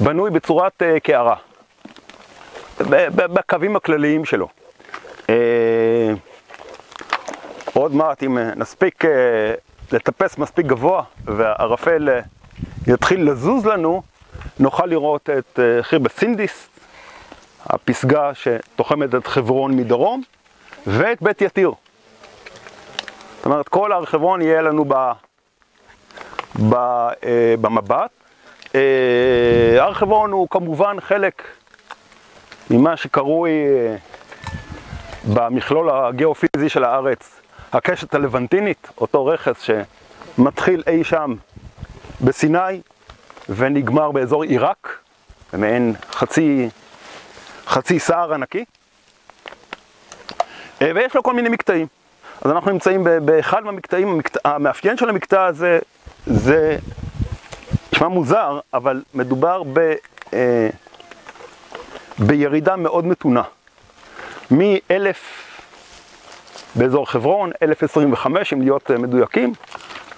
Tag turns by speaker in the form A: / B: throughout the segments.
A: בנוי בצורת אה, קערה, בקווים הכלליים שלו. אה, עוד מעט, אם נספיק לטפס מספיק גבוה והערפל יתחיל לזוז לנו, נוכל לראות את חירבה סינדיס, הפסגה שתוחמת את חברון מדרום, ואת בית יתיר. זאת אומרת, כל הר חברון יהיה לנו ב, ב, אה, במבט. אה, הר חברון הוא כמובן חלק ממה שקרוי אה, במכלול הגיאופיזי של הארץ, הקשת הלבנטינית, אותו רכס שמתחיל אי שם בסיני ונגמר באזור עיראק, במעין חצי, חצי סער ענקי, אה, ויש לו כל מיני מקטעים. אז אנחנו נמצאים באחד מהמקטעים, המקט... המאפיין של המקטע הזה זה, נשמע מוזר, אבל מדובר ב, אה, בירידה מאוד מתונה. מ-1000 באזור חברון, 1025 אם להיות אה, מדויקים,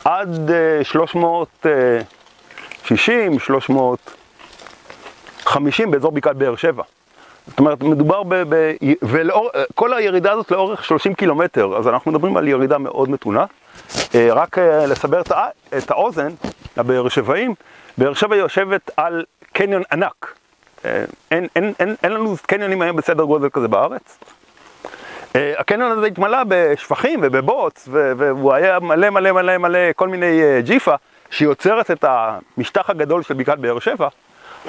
A: עד אה, 360, 350 באזור בקעת באר שבע. זאת אומרת, מדובר ב... ב וכל הירידה הזאת לאורך 30 קילומטר, אז אנחנו מדברים על ירידה מאוד מתונה. אה, רק אה, לסבר את האוזן, לבאר שבעים, באר שבע יושבת על קניון ענק. אה, אין, אין, אין, אין לנו קניונים היום בסדר גודל כזה בארץ. הקניון הזה התמלא בשפכים ובבוץ, והוא היה מלא מלא מלא מלא כל מיני ג'יפה, שיוצרת את המשטח הגדול של בקעת באר שבע.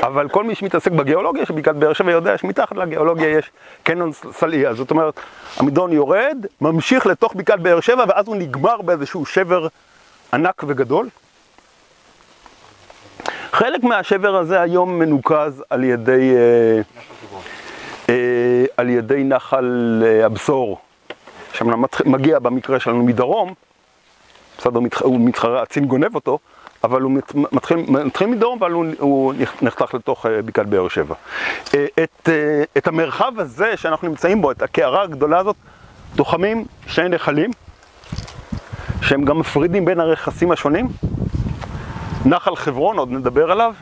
A: אבל כל מי שמתעסק בגיאולוגיה של בקעת באר שבע יודע שמתחת לגיאולוגיה יש קניון סלעיה. זאת אומרת, המדרון יורד, ממשיך לתוך בקעת באר שבע, ואז הוא נגמר באיזשהו שבר ענק וגדול. חלק מהשבר הזה היום מנוקז על ידי, אה, אה, על ידי נחל אה, הבשור, שאומנם מגיע במקרה שלנו מדרום, בסדר, הוא מתחרה, הצין גונב אותו, אבל הוא מתחיל, מתחיל מדרום, אבל הוא, הוא נחתך לתוך אה, בקעת באר שבע. אה, את, אה, את המרחב הזה שאנחנו נמצאים בו, את הקערה הגדולה הזאת, תוחמים שני נחלים, שהם גם מפרידים בין הרכסים השונים. נחל חברון, עוד נדבר עליו.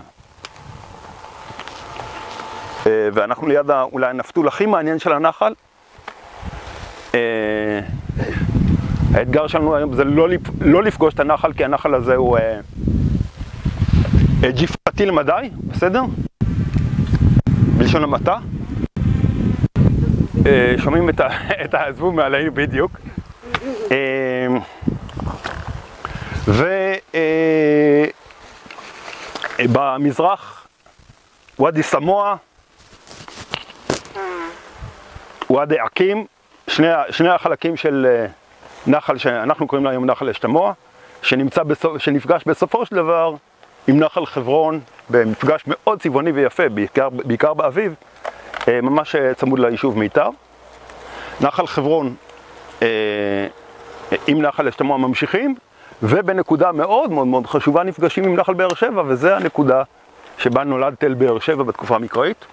A: ואנחנו ליד אולי הנפתול הכי מעניין של הנחל. האתגר שלנו היום זה לא, לא לפגוש את הנחל, כי הנחל הזה הוא אה, אה, ג'יפתי למדי, בסדר? בלשון המעטה. אה, שומעים את, הזבוב מעלינו בדיוק. אה, ובמזרח, אה, ואדי סמוע, ואדי עקים, שני, שני החלקים של... אה, נחל שאנחנו קוראים לה נחל אשתמוע, שנמצא בסוף, שנפגש בסופו של דבר עם נחל חברון במפגש מאוד צבעוני ויפה, בעיקר, בעיקר באביב, אה, ממש אה, צמוד ליישוב מיתר. נחל חברון עם נחל אשתמוע ממשיכים, ובנקודה מאוד מאוד מאוד חשובה נפגשים עם נחל באר שבע, וזה הנקודה שבה נולד תל באר שבע בתקופה המקראית.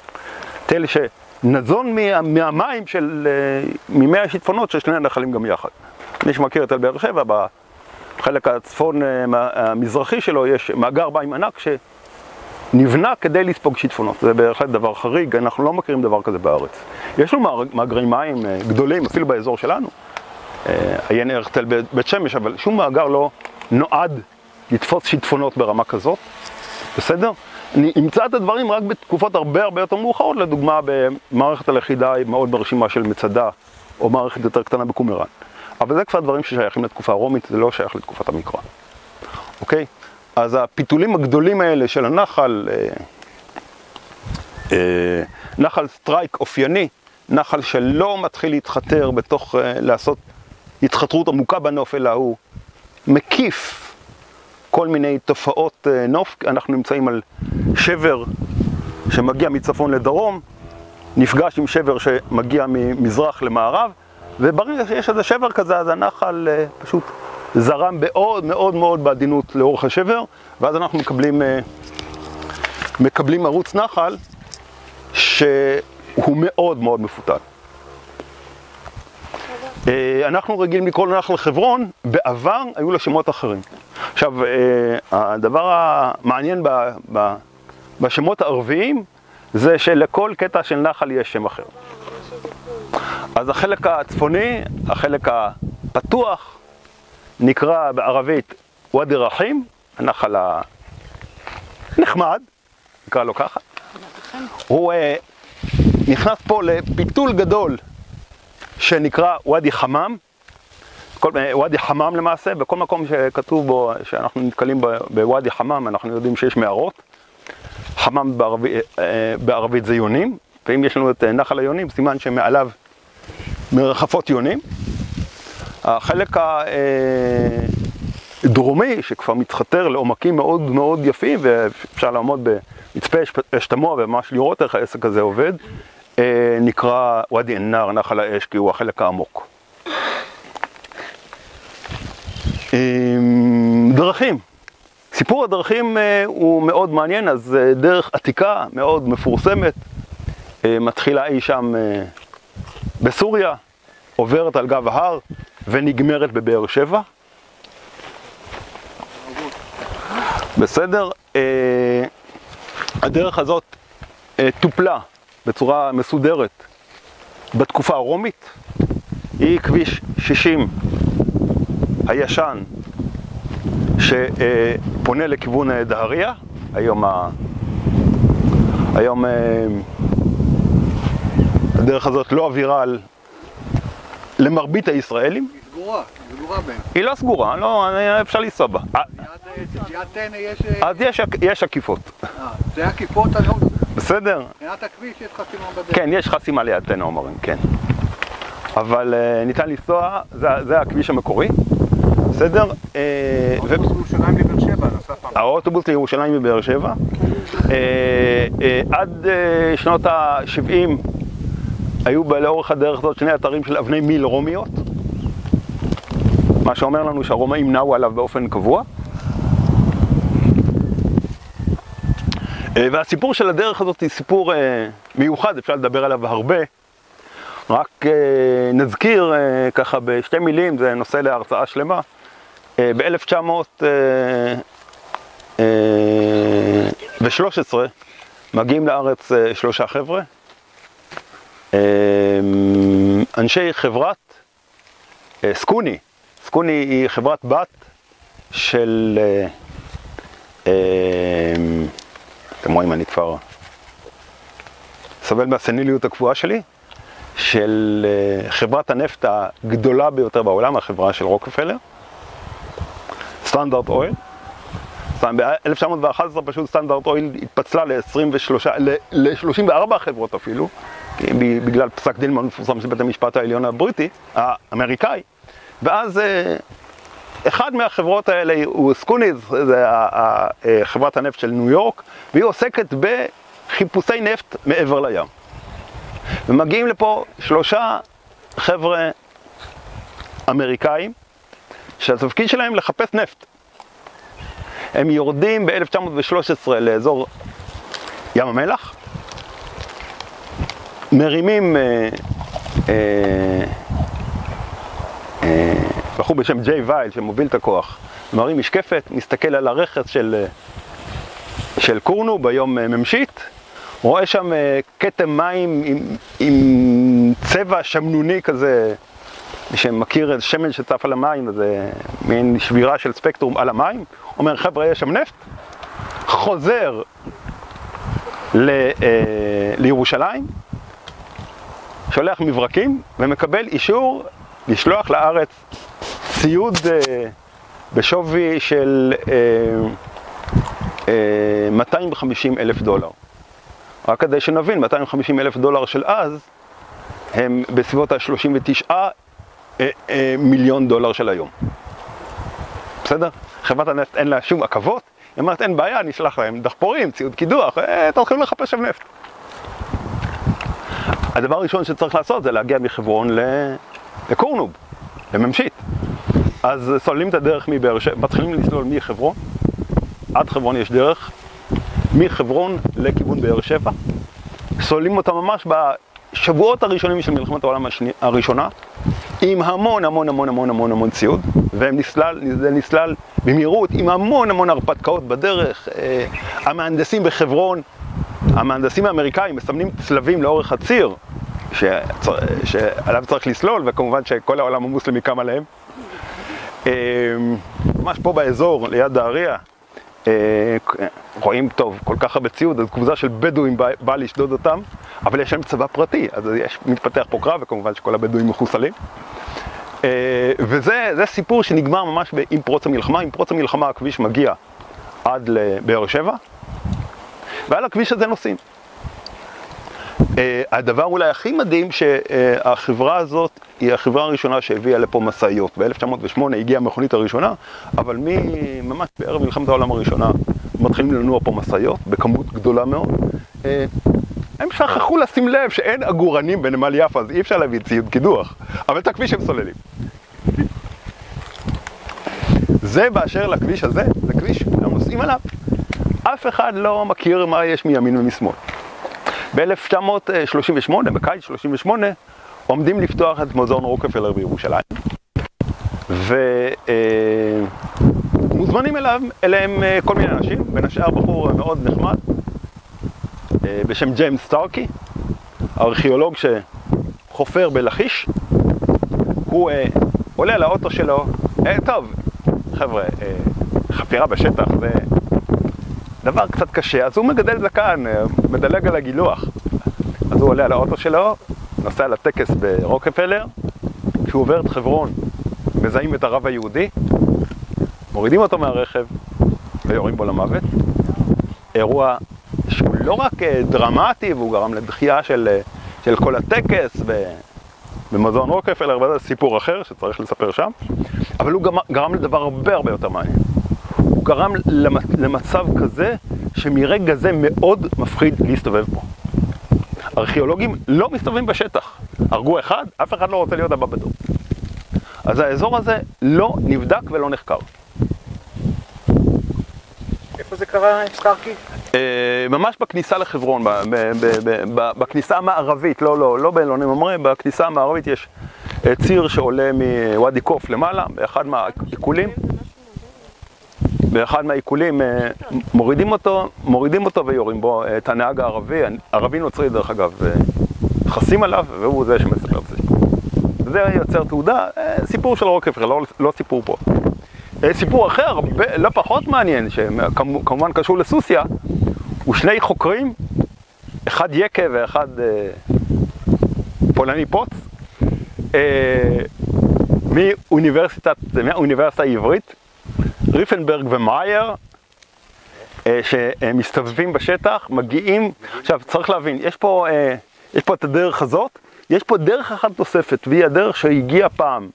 A: תל שנזון מה, מהמים של, ממי השיטפונות של שני הנחלים גם יחד. מי שמכיר את תל באר שבע, בחלק הצפון אה, המזרחי שלו יש מאגר מים ענק שנבנה כדי לספוג שיטפונות. זה בהחלט דבר חריג, אנחנו לא מכירים דבר כזה בארץ. יש לנו מאגרי מים אה, גדולים, אפילו באזור שלנו, אה, עיין ערך תל בית שמש, אבל שום מאגר לא נועד לתפוס שיטפונות ברמה כזאת, בסדר? אני אמצא את הדברים רק בתקופות הרבה הרבה יותר מאוחרות, לדוגמה במערכת הלכידה מאוד מרשימה של מצדה, או מערכת יותר קטנה בקומראן. אבל זה כבר דברים ששייכים לתקופה הרומית, זה לא שייך לתקופת המקרא. אוקיי? אז הפיתולים הגדולים האלה של הנחל, אה, אה, נחל סטרייק אופייני, נחל שלא מתחיל להתחתר בתוך, אה, לעשות התחתרות עמוקה בנוף, אלא הוא מקיף כל מיני תופעות אה, נוף. אנחנו נמצאים על שבר שמגיע מצפון לדרום, נפגש עם שבר שמגיע ממזרח למערב, וברגע שיש איזה שבר כזה, אז הנחל אה, פשוט זרם מאוד מאוד מאוד בעדינות לאורך השבר, ואז אנחנו מקבלים, אה, מקבלים ערוץ נחל שהוא מאוד מאוד מפותל. אה, אנחנו רגילים לקרוא לנחל חברון, בעבר היו לה שמות אחרים. עכשיו, הדבר המעניין בשמות הערביים זה שלכל קטע של נחל יש שם אחר. אז החלק הצפוני, החלק הפתוח, נקרא בערבית ואדי רחים, הנחל הנחמד, נקרא לו ככה. הוא אה, נכנס פה לפיתול גדול שנקרא ואדי אה, ואדי חמם למעשה, בכל מקום שכתוב בו, שאנחנו נתקלים בוואדי חמם, אנחנו יודעים שיש מערות. חמם בערבית, אה, בערבית זה יונים, ואם יש לנו את אה, נחל היונים, סימן שמעליו מרחפות יונים. החלק הדרומי, שכבר מתחתר לעומקים מאוד מאוד יפים, ואפשר לעמוד במצפה אשתמוע וממש לראות איך העסק הזה עובד, נקרא ואדי א-נאר, נחל האש, כי הוא החלק העמוק. דרכים. סיפור הדרכים אה, הוא מאוד מעניין, אז אה, דרך עתיקה, מאוד מפורסמת, אה, מתחילה אי שם בסוריה, עוברת על גב ההר ונגמרת בבאר שבע. בסדר? הדרך הזאת טופלה בצורה מסודרת בתקופה הרומית, היא כביש 60 הישן שפונה לכיוון אה, דהריה, היום, ה... היום אה, הדרך הזאת לא עבירה על... למרבית הישראלים.
B: היא סגורה, היא סגורה בין.
A: היא לא סגורה, לא, אפשר לנסוע בה.
B: יש...
A: אז יש, יש עקיפות.
B: זה עקיפות, מדבר.
A: בסדר.
B: מבחינת הכביש יש חסימה בדרך.
A: כן, יש חסימה ליד תנא אומרים, כן. אבל ניתן לנסוע, זה, זה הכביש המקורי. בסדר?
B: אה, האוטובוס לירושלים לבאר שבע, נסע פעם.
A: האוטובוס לירושלים מבאר שבע. אה, אה, עד שנות ה-70 היו לאורך הדרך הזאת שני אתרים של אבני מיל רומיות, מה שאומר לנו שהרומאים נעו עליו באופן קבוע. והסיפור של הדרך הזאת היא סיפור מיוחד, אפשר לדבר עליו הרבה. רק נזכיר ככה בשתי מילים, זה נושא להרצאה שלמה. ב-1913 מגיעים לארץ אה, שלושה חבר'ה, אה, אנשי חברת אה, סקוני, סקוני היא חברת בת של, אתם רואים אני כבר סובל מהסניליות הקבועה שלי, של חברת הנפט הגדולה ביותר בעולם, החברה של רוקפלר. סטנדרט אויל. ב-1911 פשוט סטנדרט אויל התפצלה ל-34 חברות אפילו, בגלל פסק דין מאוד מפורסם של בית המשפט העליון הבריטי, האמריקאי. ואז אה, אחד מהחברות האלה הוא סקוניז, זה חברת הנפט של ניו יורק, והיא עוסקת בחיפושי נפט מעבר לים. ומגיעים לפה שלושה חבר'ה אמריקאים, שהתפקיד שלהם לחפש נפט. הם יורדים ב-1913 לאזור ים המלח, מרימים אה, אה, אה, בחור בשם ג'יי וייל שמוביל את הכוח, מרים משקפת, מסתכל על הרכס של, אה, של קורנו ביום אה, ממשית, רואה שם אה, כתם מים עם, עם צבע שמנוני כזה מי שמכיר שמן שצף על המים, זה מין שבירה של ספקטרום על המים, אומר חבר'ה יש שם נפט, חוזר ל, אה, לירושלים, שולח מברקים ומקבל אישור לשלוח לארץ ציוד אה, בשווי של אה, אה, 250 אלף דולר. רק כדי שנבין, 250 אלף דולר של אז הם בסביבות ה-39 אה, אה, מיליון דולר של היום. בסדר? חברת הנפט אין לה שום עכבות, היא אומרת אין בעיה, אני אשלח להם דחפורים, ציוד קידוח, אה, תתחילו לחפש שם נפט. הדבר הראשון שצריך לעשות זה להגיע מחברון לקורנוב, לממשית. אז סוללים את הדרך מבאר שבע, מתחילים לסלול מחברון, עד חברון יש דרך, מחברון לכיוון באר שבע, סוללים אותה ממש בשבועות הראשונים של מלחמת העולם הראשונה, עם המון המון המון המון המון המון ציוד, וזה נסלל, נסלל במהירות עם המון המון הרפתקאות בדרך. אה, המהנדסים בחברון, המהנדסים האמריקאים מסמנים צלבים לאורך הציר שצר, שעליו צריך לסלול, וכמובן שכל העולם המוסלמי קם עליהם. אה, ממש פה באזור, ליד דהריה, אה, רואים טוב, כל כך הרבה ציוד, אז קבוצה של בדואים באה בא לשדוד אותם, אבל יש להם צבא פרטי, אז יש, מתפתח פה קרב, וכמובן שכל הבדואים מחוסלים. אה, וזה סיפור שנגמר ממש עם פרוץ המלחמה, עם פרוץ המלחמה הכביש מגיע עד לבאר שבע, ועל הכביש הזה נוסעים. אה, הדבר אולי הכי מדהים שהחברה הזאת היא החברה הראשונה שהביאה לפה משאיות. ב-1908 הגיעה המכונית הראשונה, אבל ממש בערב מלחמת העולם הראשונה מתחילים לנוע פה משאיות בכמות גדולה מאוד. אה, הם שכחו לשים לב שאין עגורנים בנמל יפו, אז אי אפשר להביא ציוד קידוח, אבל את הכביש הם סוללים. זה באשר לכביש הזה, זה כביש, הם נוסעים עליו. אף אחד לא מכיר מה יש מימין ומשמאל. ב-1938, בקיץ 38, עומדים לפתוח את מוזיאון רוקפלר בירושלים, ומוזמנים אליו, אליהם אה, כל מיני אנשים, בין השאר בחור מאוד נחמד, אה, בשם ג'יימס סטארקי, ארכיאולוג שחופר בלכיש, הוא אה, עולה לאוטו שלו, אה, טוב, חבר'ה, אה, חפירה בשטח זה דבר קצת קשה, אז הוא מגדל זקן, אה, מדלג על הגילוח. אז הוא עולה על האוטו שלו, נוסע לטקס ברוקפלר, כשהוא עובר את חברון, מזהים את הרב היהודי, מורידים אותו מהרכב ויורים בו למוות. אירוע שהוא לא רק אה, דרמטי, והוא גרם לדחייה של, אה, של כל הטקס במוזיאון רוקפלר, וזה סיפור אחר שצריך לספר שם, אבל הוא גרם, גרם לדבר הרבה הרבה יותר מעניין. גרם למצב כזה שמרגע זה מאוד מפחיד להסתובב פה. ארכיאולוגים לא מסתובבים בשטח. הרגו אחד, אף אחד לא רוצה להיות הבא בתור. אז האזור הזה לא נבדק ולא נחקר.
B: איפה זה קרה, סטארקי?
A: אה, ממש בכניסה לחברון, בכניסה המערבית, לא, לא, לא באלוני ממרא, בכניסה המערבית יש אה, ציר שעולה מוואדי קוף למעלה, באחד מהעיקולים. באחד מהעיקולים אה, מורידים אותו, מורידים אותו ויורים בו את הנהג הערבי, ערבי נוצרי דרך אגב, חסים עליו והוא זה שמספר את זה. זה יוצר תעודה, סיפור של רוקפלר, לא, לא סיפור פה. סיפור אחר, לא פחות מעניין, שכמובן קשור לסוסיא, הוא שני חוקרים, אחד יקה ואחד אה, פולני פוץ, אה, מאוניברסיטת, מהאוניברסיטה העברית, ריפנברג ומאייר, אה, שמסתובבים בשטח, מגיעים, עכשיו צריך להבין, יש פה, אה, יש פה את הדרך הזאת, יש פה דרך אחת נוספת, והיא הדרך שהגיעה פעם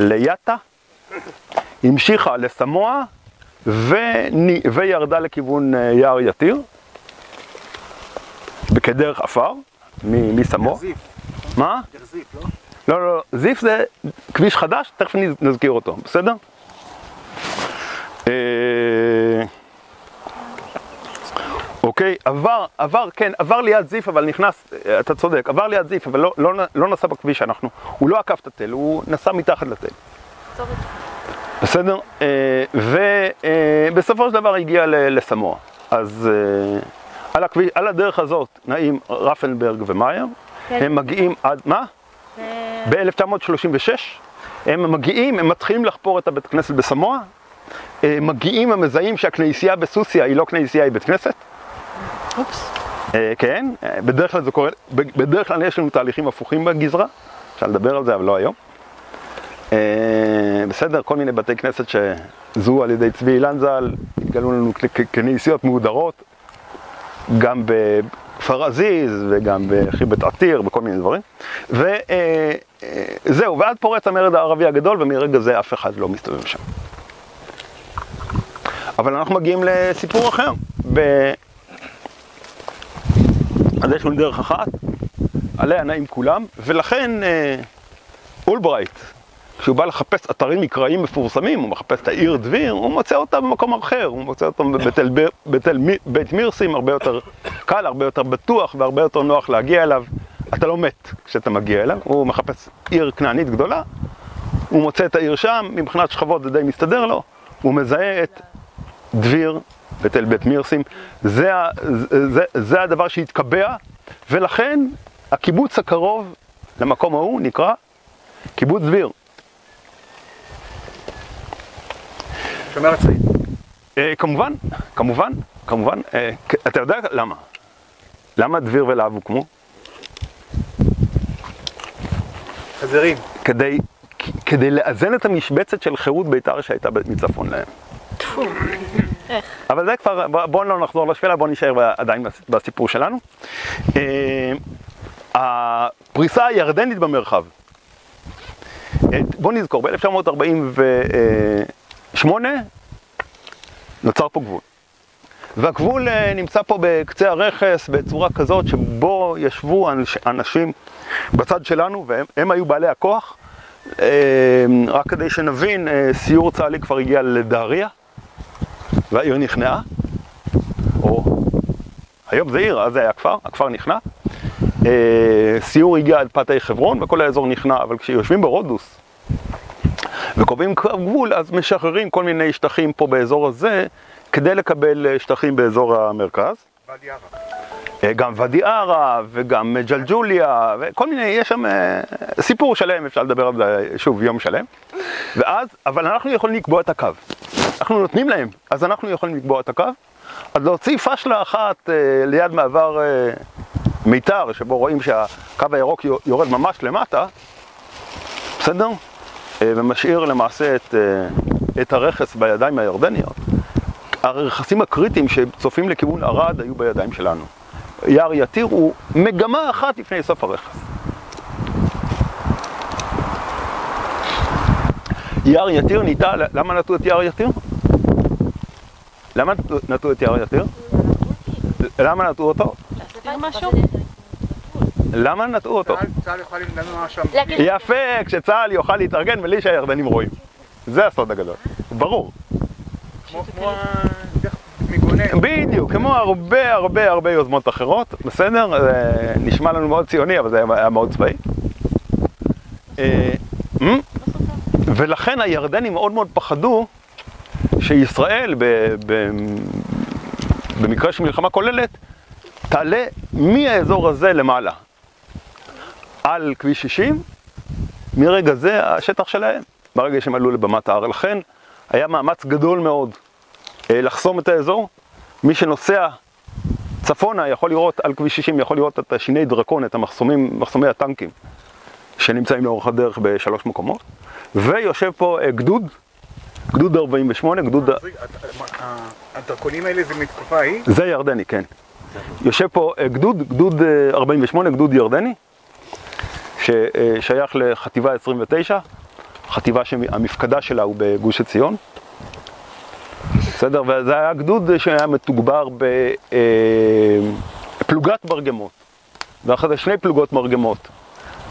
A: ליאטה, המשיכה לסמואה וני, וירדה לכיוון אה, יער יתיר, כדרך עפר, מסמואה.
B: זיף.
A: מה?
B: זיף, לא?
A: לא, לא, לא, זיף זה כביש חדש, תכף נזכיר אותו, בסדר? אה, אוקיי, עבר, עבר, כן, עבר ליד זיף, אבל נכנס, אה, אתה צודק, עבר ליד זיף, אבל לא, לא, לא נסע בכביש שאנחנו, הוא לא עקף את התל, הוא נסע מתחת לתל. בסדר? אה, ובסופו של דבר הגיע לסמואה. אז על, הכביש, על הדרך הזאת נעים רפנברג ומאייר, כן. הם מגיעים עד, מה? ב-1936, הם מגיעים, הם מתחילים לחפור את הבית כנסת בסמואה, מגיעים, הם מזהים שהכנסייה בסוסיה היא לא כנסייה, היא בית כנסת. אופס. כן, בדרך כלל זה קורה, בדרך כלל יש לנו תהליכים הפוכים בגזרה, אפשר לדבר על זה, אבל לא היום. בסדר, כל מיני בתי כנסת שזוהו על ידי צבי אילן ז"ל, התגלו לנו ככנסיות מהודרות, גם בכפר עזיז וגם בחיבת עתיר, בכל מיני דברים. וזהו, ועד פורץ המרד הערבי הגדול, ומרגע זה אף אחד לא מסתובב שם. אבל אנחנו מגיעים לסיפור אחר. ב... אז יש לנו דרך אחת, עליה נעים כולם, ולכן אולברייט, כשהוא בא לחפש אתרים מקראיים מפורסמים, הוא מחפש את העיר דביר, הוא מוצא אותה במקום אחר, הוא מוצא אותה בבית בית בית מירסים, הרבה יותר קל, הרבה יותר בטוח והרבה יותר נוח להגיע אליו. אתה לא מת כשאתה מגיע אליו, הוא מחפש עיר כנענית גדולה, הוא מוצא את העיר שם, מבחינת שכבות זה די מסתדר לו, הוא מזהה את דביר, בתל בית מירסים, זה, זה, זה, הדבר שהתקבע, ולכן הקיבוץ הקרוב למקום ההוא נקרא קיבוץ דביר.
B: שומר הצעיר.
A: אה, כמובן, כמובן, כמובן, אה, אתה יודע למה? למה דביר ולהב הוקמו?
B: חזירים.
A: כדי, כדי לאזן את המשבצת של חירות בית"ר שהייתה מצפון להם. אבל זה כבר, בוא- בואו לא נחזור לשאלה, בואו נישאר ב- עדיין בס- בסיפור שלנו. אה, הפריסה הירדנית במרחב. אה, בואו נזכור, ב-1948 נוצר פה גבול. והגבול אה, נמצא פה בקצה הרכס בצורה כזאת שבו ישבו אנש, אנשים בצד שלנו והם הם היו בעלי הכוח. רק כדי שנבין, סיור צה"לי כבר הגיע לדהריה והעיר נכנעה. או היום זה עיר, אז זה היה כפר, הכפר נכנע. אה, סיור הגיע עד פאתי חברון וכל האזור נכנע, אבל כשיושבים ברודוס וקובעים קו גבול, אז משחררים כל מיני שטחים פה באזור הזה כדי לקבל אה, שטחים באזור המרכז.
B: ואדי ערה.
A: אה, גם ואדי ערה וגם ג'לג'וליה וכל מיני, יש שם סיפור שלם, אפשר לדבר על זה שוב יום שלם. ואז, אבל אנחנו יכולים לקבוע את הקו. אנחנו נותנים להם, אז אנחנו יכולים לקבוע את הקו. אז להוציא פשלה אחת אה, ליד מעבר אה, מיתר, שבו רואים שהקו הירוק יורד ממש למטה, בסדר? אה, ומשאיר למעשה את, אה, את הרכס בידיים הירדניות. הרכסים הקריטיים שצופים לכיוון ערד היו בידיים שלנו. יער יתיר הוא מגמה אחת לפני סוף הרכס. יער יתיר ניטע, למה נטעו את יער יתיר? למה נטעו את יער יתיר? למה נטעו אותו?
C: משהו?
A: למה נטעו אותו?
B: צה"ל- צה"ל יוכל שם.
C: להגיד-
A: יפה, כשצה"ל יוכל להתארגן בלי שהירדנים רואים. זה הסוד הגדול, ברור.
B: כמו מגונן.
A: בדיוק, כמו הרבה הרבה הרבה יוזמות אחרות, בסדר? זה נשמע לנו מאוד ציוני, אבל זה היה- היה מאוד צבאי. ולכן הירדנים מאוד מאוד פחדו שישראל, ב, ב, במקרה של מלחמה כוללת, תעלה מהאזור הזה למעלה, על כביש 60, מרגע זה השטח שלהם, ברגע שהם עלו לבמת ההר. לכן היה מאמץ גדול מאוד אה, לחסום את האזור. מי שנוסע צפונה יכול לראות, על כביש 60 יכול לראות את השיני דרקון, את המחסומים, מחסומי הטנקים שנמצאים לאורך הדרך בשלוש מקומות. ויושב פה אה, גדוד, גדוד 48, גדוד...
B: אז רגע, אתה- מה, ה- הדרכונים האלה זה מתקופה ההיא?
A: זה ירדני, כן. יושב פה אה, גדוד, גדוד אה, 48, גדוד ירדני, ששייך לחטיבה 29, חטיבה שהמפקדה שלה הוא בגוש עציון. בסדר? וזה היה גדוד שהיה מתוגבר בפלוגת מרגמות. ואחרי זה שני פלוגות מרגמות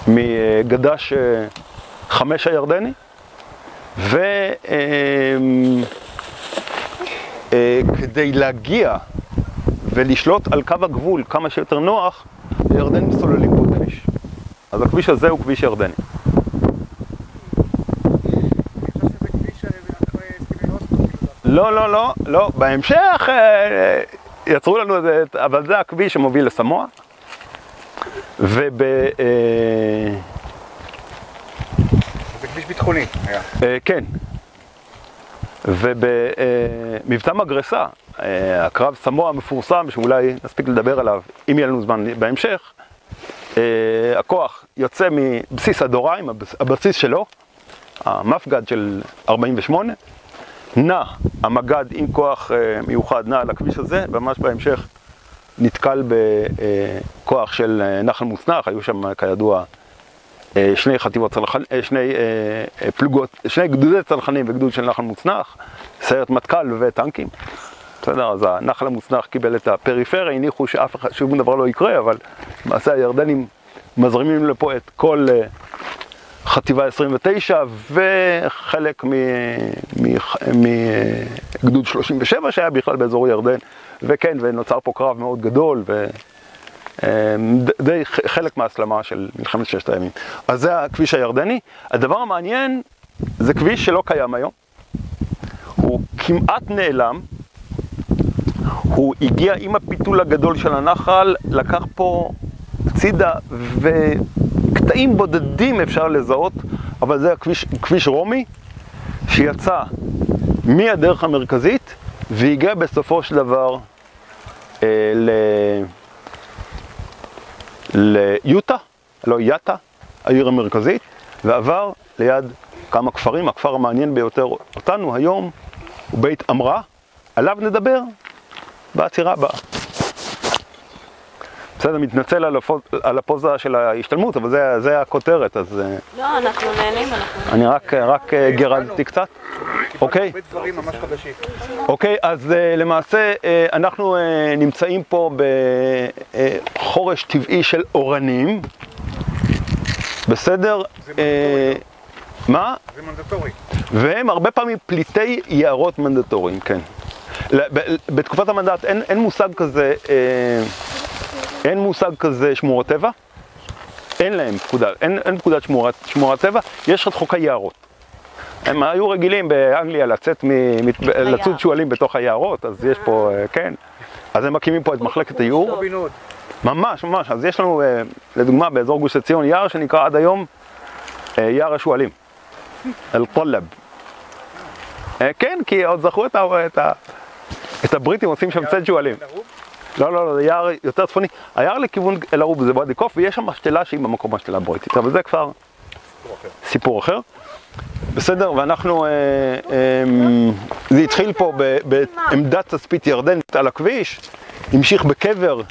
A: מגד"ש אה, חמש הירדני, וכדי להגיע ולשלוט על קו הגבול כמה שיותר נוח, הירדנים סוללים פה כביש. אז הכביש הזה הוא כביש ירדני.
B: אה,
A: לא, לא, לא, לא, בהמשך אה, יצרו לנו את זה, אבל זה הכביש שמוביל לסמוע. וב...
B: כביש ביטחוני היה.
A: אה, כן. ובמבצע מגרסה, אה, הקרב סמוע המפורסם, שאולי נספיק לדבר עליו, אם יהיה לנו זמן בהמשך, אה, הכוח יוצא מבסיס הדוריים, הבס- הבסיס שלו, המפגד של 48, נע המג"ד עם כוח מיוחד, נע על הכביש הזה, ממש בהמשך נתקל בכוח של נחל מוצנח, היו שם כידוע שני חטיבות צלחן, אה, שני אה, אה, פלוגות, שני גדודי צלחנים וגדוד של נחל מוצנח, סיירת מטכ"ל וטנקים. בסדר, אז הנחל המוצנח קיבל את הפריפריה, הניחו שאף אחד, שום דבר לא יקרה, אבל למעשה הירדנים מזרימים לפה את כל אה, חטיבה 29 וחלק מגדוד 37 שהיה בכלל באזור ירדן, וכן, ונוצר פה קרב מאוד גדול, אה, ד- די ח- חלק מההסלמה של מלחמת ששת הימים. אז זה הכביש הירדני. הדבר המעניין, זה כביש שלא קיים היום. הוא כמעט נעלם. הוא הגיע עם הפיתול הגדול של הנחל, לקח פה צידה וקטעים בודדים אפשר לזהות, אבל זה הכביש, כביש רומי שיצא מהדרך המרכזית והגיע בסופו של דבר אה, ל... ליוטה, לא יאטה, העיר המרכזית, ועבר ליד כמה כפרים. הכפר המעניין ביותר אותנו היום הוא בית אמרה, עליו נדבר בעצירה הבאה. בסדר, מתנצל על, הפוז, על הפוזה של ההשתלמות, אבל זה, זה הכותרת, אז אה,
C: לא, אנחנו נהנים, אנחנו...
A: אני רק, רק אה, גירדתי קצת. אוקיי?
B: הרבה דברים ממש חדשים.
A: אוקיי, אז uh, למעשה uh, אנחנו uh, נמצאים פה בחורש טבעי של אורנים, בסדר?
B: זה
A: Uh, מה?
B: זה מנדטורי.
A: והם הרבה פעמים פליטי יערות מנדטוריים, כן. בתקופת המנדט אין, אין מושג כזה, אה, אין מושג כזה שמורות טבע, אין להם פקודה, אין, אין פקודת שמורת, שמורת טבע, יש את חוק היערות. הם היו רגילים באנגליה לצאת, מ, לצוד שועלים בתוך היערות, אז יש פה, אה, כן. אז הם מקימים פה את מחלקת הייעור. ממש, ממש. אז יש לנו, אה, לדוגמה, באזור גוש עציון, יער שנקרא עד היום אה, יער השועלים. אל-טלב. אה, כן, כי עוד זכרו את, ה- את, ה- את הבריטים עושים שם צד שועלים. לא, לא, לא, זה יער יותר צפוני. היער לכיוון אל-ערוב זה ואדי קוף, ויש שם משתלה שהיא במקום השתלה הבריטית, אבל זה כבר סיפור אחר. בסדר, ואנחנו, אה, אה, זה התחיל פה בעמדת תצפית ירדנית על הכביש, המשיך בקבר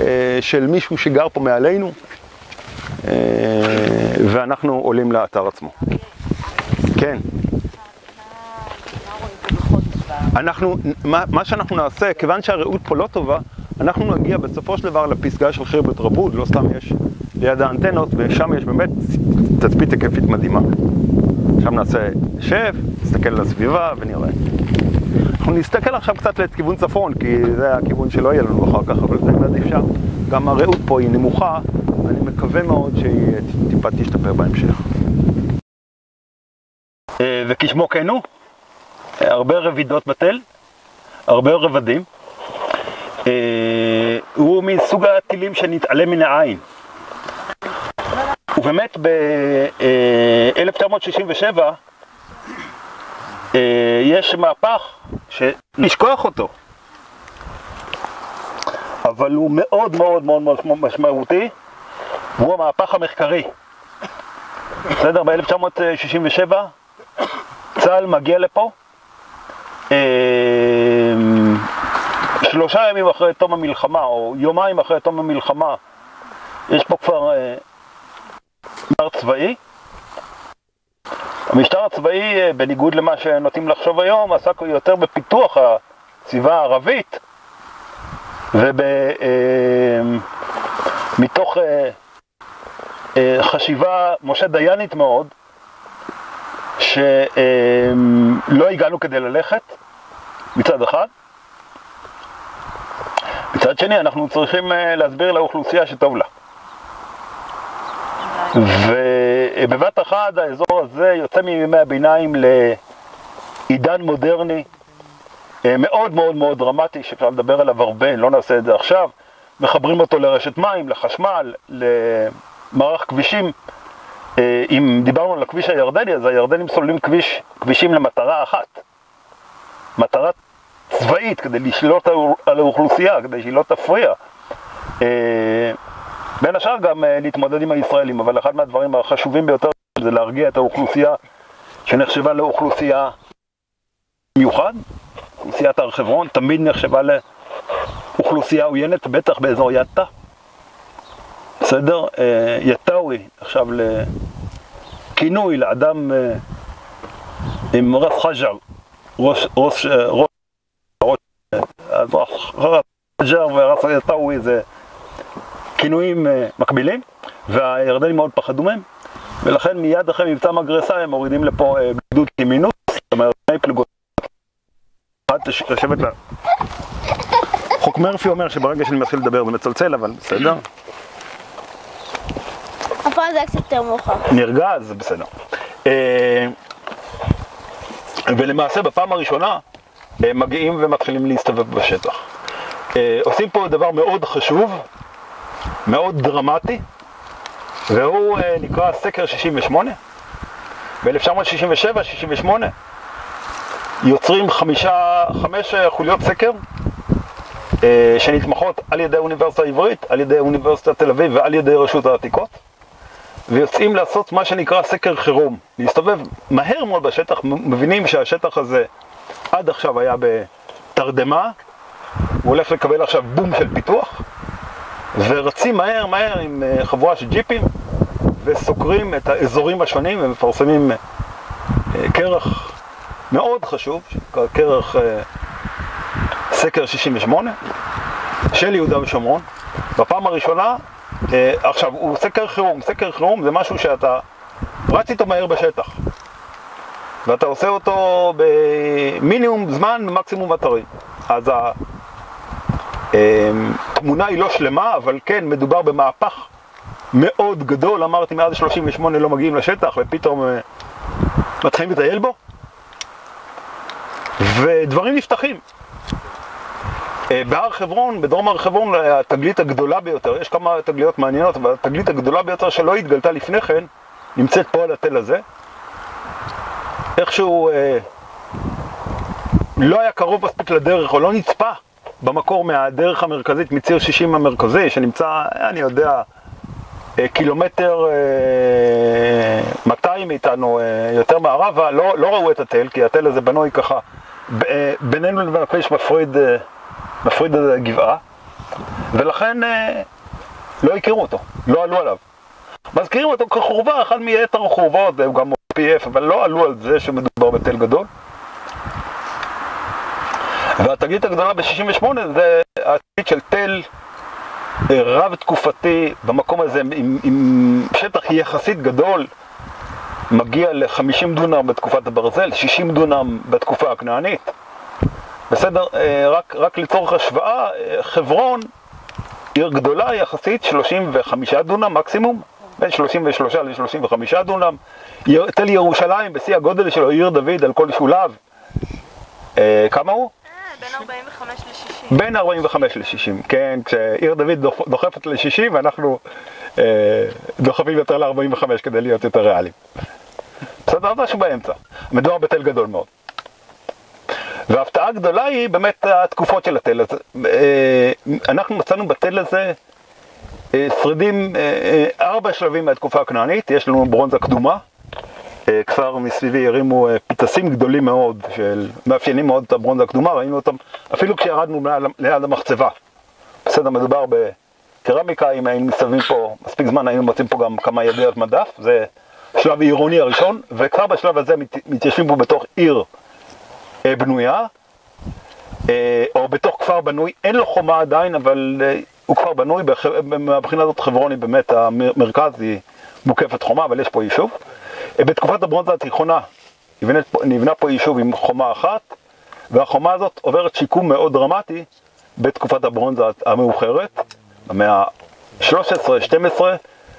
A: אה, של מישהו שגר פה מעלינו, אה, ואנחנו עולים לאתר עצמו. כן. אנחנו, מה, מה שאנחנו נעשה, כיוון שהרעות פה לא טובה, אנחנו נגיע בסופו של דבר לפסגה של חירבת רבוד, לא סתם יש ליד האנטנות, ושם יש באמת תצפית היקפית מדהימה. שם נעשה שף, נסתכל על הסביבה ונראה. אנחנו נסתכל עכשיו קצת לכיוון צפון, כי זה הכיוון שלא יהיה לנו אחר כך, אבל זה באמת אפשר. גם הרעות פה היא נמוכה, אני מקווה מאוד שהיא טיפה תשתפר בהמשך. אה, וכשמו כן הוא, הרבה רבידות בתל, הרבה רבדים. אה, הוא מסוג הטילים שנתעלם מן העין. ובאמת ב-1967 יש מהפך שנשכוח אותו, אבל הוא מאוד מאוד מאוד משמעותי, והוא המהפך המחקרי. בסדר? ב-1967 צה"ל מגיע לפה, אה, שלושה ימים אחרי תום המלחמה, או יומיים אחרי תום המלחמה, יש פה כבר אה, משטר צבאי. המשטר הצבאי, אה, בניגוד למה שנוטים לחשוב היום, עסק יותר בפיתוח הסביבה הערבית, ומתוך חשיבה משה דיינית מאוד, שלא הגענו כדי ללכת, מצד אחד. מצד שני, אנחנו צריכים אה, להסביר לאוכלוסייה שטוב לה. ובבת אחת האזור הזה יוצא מימי הביניים לעידן מודרני אה, מאוד מאוד מאוד דרמטי, שאפשר לדבר עליו הרבה, לא נעשה את זה עכשיו. מחברים אותו לרשת מים, לחשמל, למערך כבישים. אה, אם דיברנו על הכביש הירדני, אז הירדנים סוללים כביש, כבישים למטרה אחת. מטרה צבאית, כדי לשלוט על האוכלוסייה, כדי שהיא לא תפריע. בין השאר גם אה, להתמודד עם הישראלים, אבל אחד מהדברים החשובים ביותר זה להרגיע את האוכלוסייה שנחשבה לאוכלוסייה מיוחד. אוכלוסיית הר חברון תמיד נחשבה לאוכלוסייה עוינת, בטח באזור יטא. בסדר? אה, יטאווי, עכשיו לכינוי לאדם אה, עם ראס חג'ר, ראש, ראש, ראש, ראש, אז ראס חג'ר וראס יטאווי זה כינויים מקבילים, והירדנים מאוד פחדו מהם, ולכן מיד אחרי מבצע מגרסה הם מורידים לפה גדוד כמינוס, זאת אומרת שני פלוגות, יושבת לה חוק מרפי אומר שברגע שאני מתחיל לדבר זה מצלצל, אבל בסדר.
D: הפעם זה היה קצת יותר מאוחר.
A: נרגע, זה בסדר. אה, ולמעשה בפעם הראשונה אה, מגיעים ומתחילים להסתובב בשטח. אה, עושים פה דבר מאוד חשוב, מאוד דרמטי, והוא אה, נקרא סקר 68. ב-1967-68 יוצרים חמישה, חמש אה, חוליות סקר אה, שנתמכות על ידי האוניברסיטה העברית, על ידי אוניברסיטת תל אביב ועל ידי רשות העתיקות. ויוצאים לעשות מה שנקרא סקר חירום, להסתובב מהר מאוד בשטח, מבינים שהשטח הזה עד עכשיו היה בתרדמה, הוא הולך לקבל עכשיו בום של פיתוח, ורצים מהר מהר עם אה, חבורה של ג'יפים, וסוקרים את האזורים השונים ומפרסמים אה, כרך מאוד חשוב, כרך אה, סקר 68 של יהודה ושומרון. בפעם הראשונה, אה, עכשיו, הוא סקר חירום. סקר חירום זה משהו שאתה רץ איתו מהר בשטח. ואתה עושה אותו במינימום זמן ומקסימום אתרים. אז התמונה היא לא שלמה, אבל כן, מדובר במהפך מאוד גדול. אמרתי, מאז 38 לא מגיעים לשטח, ופתאום אה, מתחילים לטייל בו. ודברים נפתחים. אה, בהר חברון, בדרום הר חברון, התגלית הגדולה ביותר, יש כמה תגליות מעניינות, אבל התגלית הגדולה ביותר שלא התגלתה לפני כן, נמצאת פה על התל הזה. איכשהו אה, לא היה קרוב מספיק לדרך, או לא נצפה במקור מהדרך המרכזית, מציר 60 המרכזי, שנמצא, אני יודע, אה, קילומטר אה, 200 מאיתנו, אה, יותר מערבה, לא, לא ראו את התל, כי התל הזה בנוי ככה, אה, בינינו לבין הפשע מפריד, אה, מפריד את הגבעה, ולכן אה, לא הכירו אותו, לא עלו עליו. מזכירים אותו כחורבה, אחד מיתר החורבות, הוא גם PF, אבל לא עלו על זה שמדובר בתל גדול. והתגלית הגדולה ב-68 זה התגלית של תל אה, רב תקופתי במקום הזה עם, עם שטח יחסית גדול, מגיע ל-50 דונם בתקופת הברזל, 60 דונם בתקופה הכנענית. בסדר, אה, רק, רק לצורך השוואה, אה, חברון, עיר גדולה יחסית, 35 דונם מקסימום, בין 33 ל-35 דונם. תל ירושלים, בשיא הגודל שלו, עיר דוד על כל שוליו. כמה הוא?
C: בין 45 ל-60.
A: בין 45 ל-60, כן, כשעיר דוד דוח- דוחפת ל-60 ואנחנו אה, דוחפים יותר ל-45 כדי להיות יותר ריאליים. בסדר, משהו באמצע. מדובר בתל גדול מאוד. וההפתעה הגדולה היא באמת התקופות של התל הזה. אה, אנחנו מצאנו בתל הזה אה, שרידים, אה, אה, ארבע שלבים מהתקופה הכנענית, יש לנו ברונזה קדומה, אה, כפר מסביבי הרימו אה, פיתסים גדולים מאוד, של מאפיינים מאוד את הברונזה הקדומה, ראינו אותם אפילו כשירדנו ליד, המחצבה. בסדר, מדובר בקרמיקה, אם היינו מסתובבים פה מספיק זמן, היינו מוצאים פה גם כמה ידיות מדף, זה השלב העירוני הראשון, וכבר בשלב הזה מת, מתיישבים פה בתוך עיר אה, בנויה, או בתוך כפר בנוי, אין לו חומה עדיין, אבל הוא כבר בנוי, בח- מהבחינה הזאת חברון היא באמת המרכז, היא מוקפת חומה, אבל יש פה יישוב. בתקופת הברונזה התיכונה נבנה פה, פה יישוב עם חומה אחת, והחומה הזאת עוברת שיקום מאוד דרמטי בתקופת הברונזה המאוחרת, במאה ה-13-12,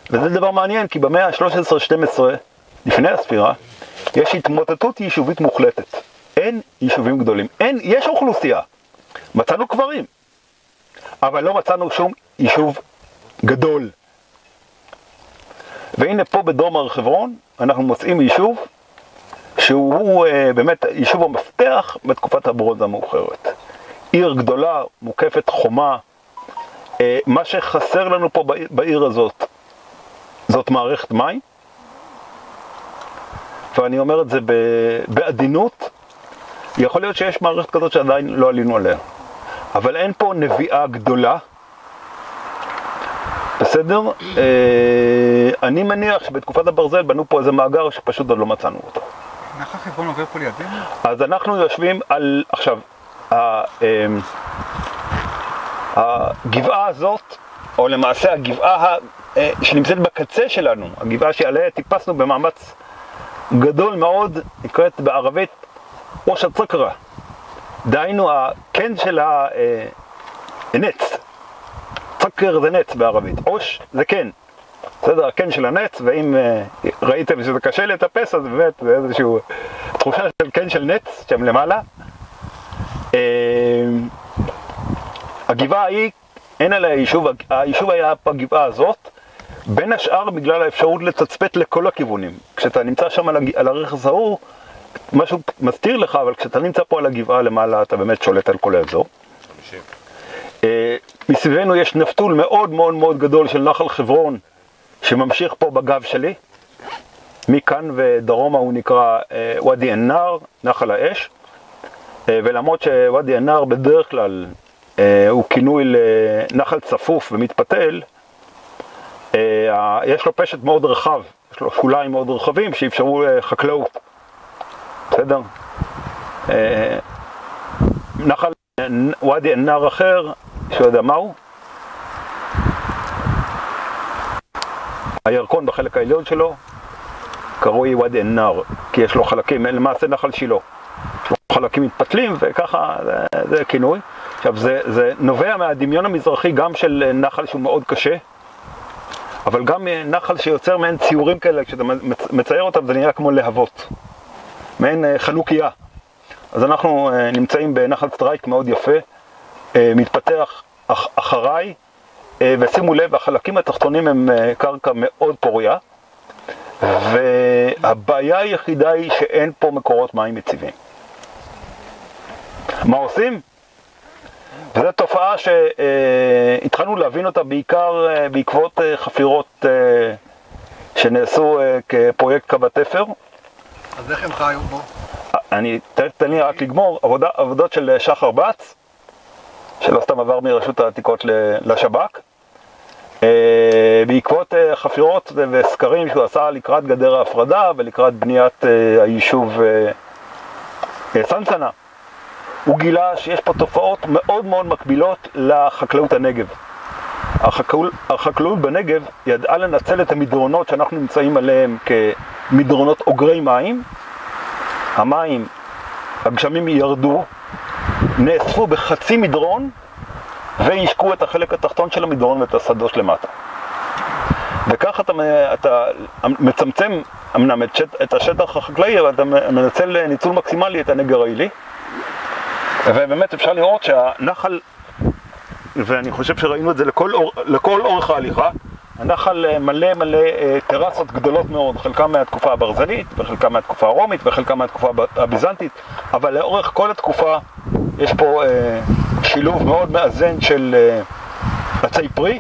A: וזה דבר מעניין, כי במאה ה-13-12, לפני הספירה, יש התמוטטות יישובית מוחלטת. אין יישובים גדולים. אין, יש אוכלוסייה. מצאנו קברים, אבל לא מצאנו שום יישוב גדול. והנה פה בדרום הר חברון אנחנו מוצאים יישוב שהוא אה, באמת יישוב המפתח בתקופת הברונזה המאוחרת. עיר גדולה, מוקפת חומה. אה, מה שחסר לנו פה בעיר, בעיר הזאת זאת מערכת מים, ואני אומר את זה ב- בעדינות, יכול להיות שיש מערכת כזאת שעדיין לא עלינו עליה, אבל אין פה נביאה גדולה, בסדר? אה, אני מניח שבתקופת הברזל בנו פה איזה מאגר שפשוט עוד לא מצאנו אותו.
B: נחל חברון עובר פה לידינו?
A: אז אנחנו יושבים על, עכשיו, אמ, הגבעה הזאת, או למעשה הגבעה אה, שנמצאת בקצה שלנו, הגבעה שעליה טיפסנו במאמץ גדול מאוד, נקראת בערבית ראש הצקרה. דהיינו, הקן של נץ. צקר זה נץ בערבית, עוש זה כן. בסדר, הקן של הנץ, ואם אה, ראיתם שזה קשה לטפס, אז באמת זה איזושהי תחושה של קן של נץ שם למעלה. אה, הגבעה ההיא, אין עליה יישוב, היישוב היה בגבעה הזאת, בין השאר בגלל האפשרות לתצפת לכל הכיוונים. כשאתה נמצא שם על, הרכס ההוא, משהו מסתיר לך, אבל כשאתה נמצא פה על הגבעה למעלה, אתה באמת שולט על כל האזור. אה, מסביבנו יש נפתול מאוד מאוד מאוד גדול של נחל חברון, שממשיך פה בגב שלי. מכאן ודרומה הוא נקרא אה, ואדי א-נאר, נחל האש. אה, ולמרות שוואדי א-נאר בדרך כלל אה, הוא כינוי לנחל צפוף ומתפתל, אה, יש לו פשט מאוד רחב, יש לו שוליים מאוד רחבים שאפשרו אה, חקלאות. בסדר? אה, נחל אה, ואדי א-נאר אחר, מישהו יודע מהו? הירקון בחלק העליון שלו קרוי ואדי א-נאר, כי יש לו חלקים, למעשה נחל שילה. יש לו חלקים מתפתלים וככה זה, זה כינוי. עכשיו זה, זה נובע מהדמיון המזרחי גם של נחל שהוא מאוד קשה, אבל גם נחל שיוצר מעין ציורים כאלה, כשאתה מצייר אותם זה נראה כמו להבות, מעין אה, חנוכיה. אז אנחנו אה, נמצאים בנחל סטרייק מאוד יפה, מתפתח אח, אחריי, ושימו לב, החלקים התחתונים הם קרקע מאוד פוריה, והבעיה היחידה היא שאין פה מקורות מים יציבים. מה עושים? וזו תופעה שהתחלנו להבין אותה בעיקר בעקבות חפירות שנעשו כפרויקט קו התפר.
B: אז איך הם חיו בו?
A: אני, תן לי רק לגמור, עבודה, עבודות של שחר בץ, שלא סתם עבר מרשות העתיקות לשב"כ, בעקבות חפירות וסקרים שהוא עשה לקראת גדר ההפרדה ולקראת בניית היישוב סנסנה. הוא גילה שיש פה תופעות מאוד מאוד מקבילות לחקלאות הנגב. החקלאות, החקלאות בנגב ידעה לנצל את המדרונות שאנחנו נמצאים עליהם כמדרונות אוגרי מים. המים, הגשמים ירדו, נאספו בחצי מדרון והשקו את החלק התחתון של המדרון ואת השדות למטה. וכך אתה, אתה מצמצם אמנם את, שט, את השטח החקלאי, אבל אתה מנצל ניצול מקסימלי את הנגר העילי. ובאמת אפשר לראות שהנחל, ואני חושב שראינו את זה לכל, אור, לכל אורך ההליכה, הנחל מלא מלא טרסות גדולות מאוד, חלקם מהתקופה הברזנית, וחלקם מהתקופה הרומית, וחלקם מהתקופה הביזנטית, אבל לאורך כל התקופה יש פה אה, שילוב מאוד מאזן של אה, עצי פרי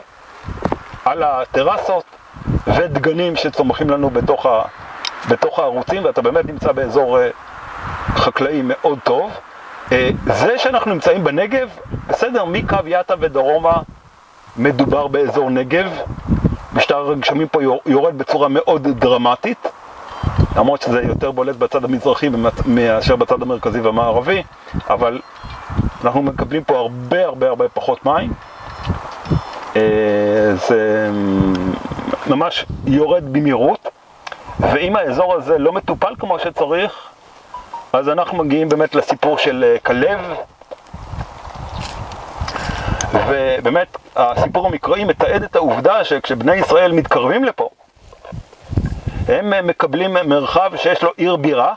A: על הטרסות ודגנים שצומחים לנו בתוך, ה, בתוך הערוצים, ואתה באמת נמצא באזור אה, חקלאי מאוד טוב. זה שאנחנו נמצאים בנגב, בסדר, מקו יטה ודרומה מדובר באזור נגב, משטר הגשמים פה יורד בצורה מאוד דרמטית, למרות שזה יותר בולט בצד המזרחי מאשר בצד המרכזי והמערבי, אבל אנחנו מקבלים פה הרבה הרבה הרבה פחות מים. זה ממש יורד במהירות, ואם האזור הזה לא מטופל כמו שצריך, אז אנחנו מגיעים באמת לסיפור של כלב, ובאמת הסיפור המקראי מתעד את העובדה שכשבני ישראל מתקרבים לפה, הם מקבלים מרחב שיש לו עיר בירה,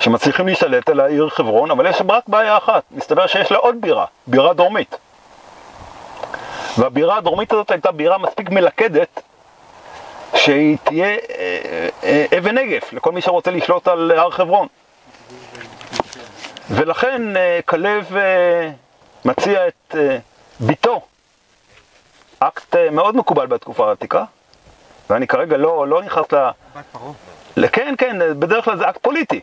A: שמצליחים להשתלט על העיר חברון, אבל יש רק בעיה אחת, מסתבר שיש לה עוד בירה, בירה דרומית. והבירה הדרומית הזאת הייתה בירה מספיק מלכדת, שהיא תהיה אה, אה, אבן נגף לכל מי שרוצה לשלוט על הר חברון. ולכן אה, כלב מציע את ביתו, אקט מאוד מקובל בתקופה העתיקה, ואני כרגע לא, לא נכנס ל...
B: פרעה.
A: כן, כן, בדרך כלל זה אקט פוליטי.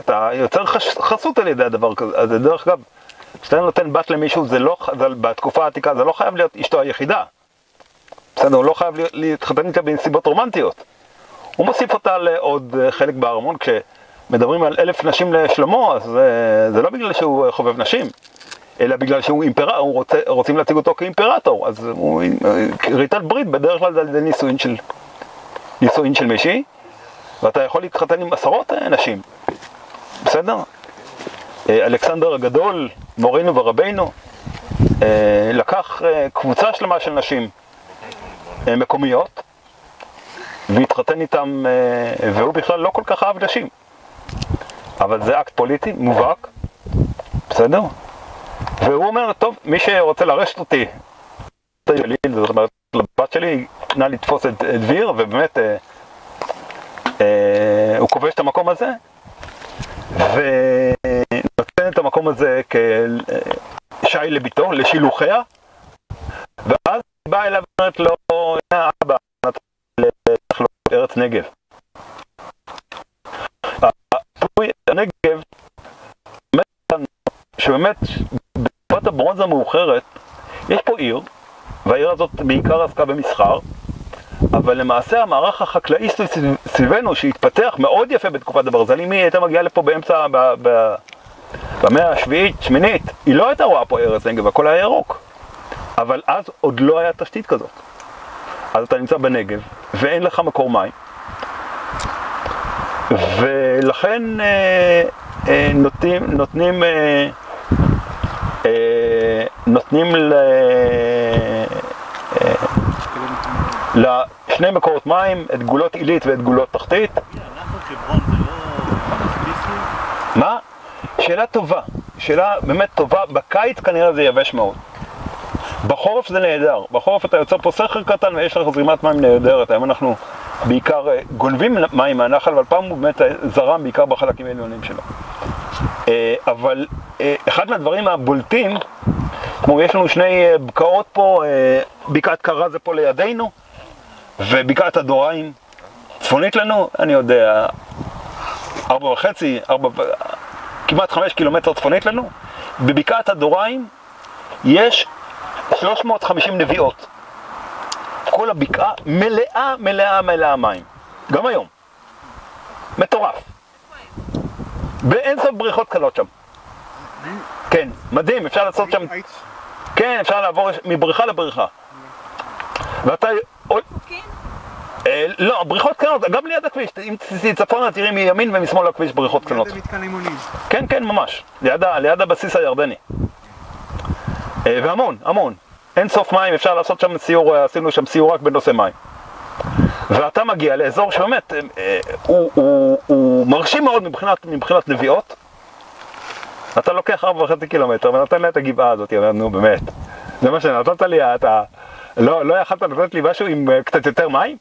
A: אתה יוצר חש... חסות על ידי הדבר כזה. אז דרך אגב, כשאתה נותן בת למישהו, זה לא, זה, בתקופה העתיקה זה לא חייב להיות אשתו היחידה. בסדר, הוא לא חייב להתחתן איתה בנסיבות רומנטיות. הוא מוסיף אותה לעוד חלק בארמון, כשמדברים על אלף נשים לשלמה, אז זה, זה לא בגלל שהוא חובב נשים, אלא בגלל שהוא אימפרטור, רוצה, רוצים להציג אותו כאימפרטור, אז הוא ריטת ברית בדרך כלל זה על ידי נישואין של, נישואין של מישהי, ואתה יכול להתחתן עם עשרות נשים, בסדר? אלכסנדר הגדול, מורנו ורבינו, אה, לקח אה, קבוצה שלמה של נשים אה, מקומיות והתחתן איתם, אה, והוא בכלל לא כל כך אהב נשים. אבל זה אקט פוליטי מובהק, בסדר? והוא אומר, טוב, מי שרוצה לרשת אותי, זאת אומרת, לבת שלי, נא לתפוס את, דביר, ובאמת אה, אה, הוא כובש את המקום הזה, ונותן את המקום הזה כשי לביתו, לשילוחיה, ואז היא באה אליו ואומרת לו, הנה אבא, נתן לך לו ארץ נגב. הנגב, באמת, שבאמת בתקופת הברונזה המאוחרת, יש פה עיר, והעיר הזאת בעיקר עסקה במסחר, אבל למעשה המערך החקלאי סביב- סביבנו, שהתפתח מאוד יפה בתקופת הברזל, אם היא הייתה מגיעה לפה באמצע, ב- ב- במאה השביעית, שמינית, היא לא הייתה רואה פה ארץ נגב, הכל היה ירוק. אבל אז עוד לא היה תשתית כזאת. אז אתה נמצא בנגב, ואין לך מקור מים, ולכן אה, אה, נותנים, נותנים, אה, אה, נותנים ל... אה, לשני מקורות מים, את גולות עילית ואת גולות תחתית. מה? שאלה טובה, שאלה באמת טובה, בקיץ כנראה זה יבש מאוד. בחורף זה נהדר, בחורף אתה יוצר פה סכר קטן ויש לך זרימת מים נהדרת, היום אנחנו בעיקר אה, גונבים מים מהנחל, אבל פעם הוא באמת אה, זרם בעיקר בחלקים העליונים שלו. אה, אבל אחד מהדברים הבולטים, כמו יש לנו שני אה, בקעות פה, אה, בקעת קרה זה פה לידינו, ובקעת הדוריים צפונית לנו, אני יודע, ארבע וחצי, ארבע, כמעט חמש קילומטר צפונית לנו, בבקעת הדוריים יש 350 נביעות. כל הבקעה מלאה, מלאה, מלאה מים. גם היום. מטורף. באין סוף בריכות קלות שם. כן, מדהים, אפשר לעשות שם, כן, אפשר לעבור מבריכה לבריכה. ואתה... אה, לא, בריכות קטנות, גם ליד הכביש, אם תצאי צפונה תראי מימין ומשמאל לכביש בריכות קטנות.
B: ליד מתקן אימונים.
A: כן, כן, ממש. ליד, הבסיס הירדני. אה, והמון, המון. אין סוף מים, אפשר לעשות שם סיור, אה, עשינו שם סיור רק בנושא מים. ואתה מגיע לאזור שבאמת, הוא, הוא, הוא מרשים מאוד מבחינת, מבחינת נביעות. אתה לוקח ארבע וחצי קילומטר ונותן לה את הגבעה הזאת, היא אומרת, נו באמת. זה מה שנתת לי, אתה... לא, לא יכלת לתת לי משהו עם אה, קצת יותר מים?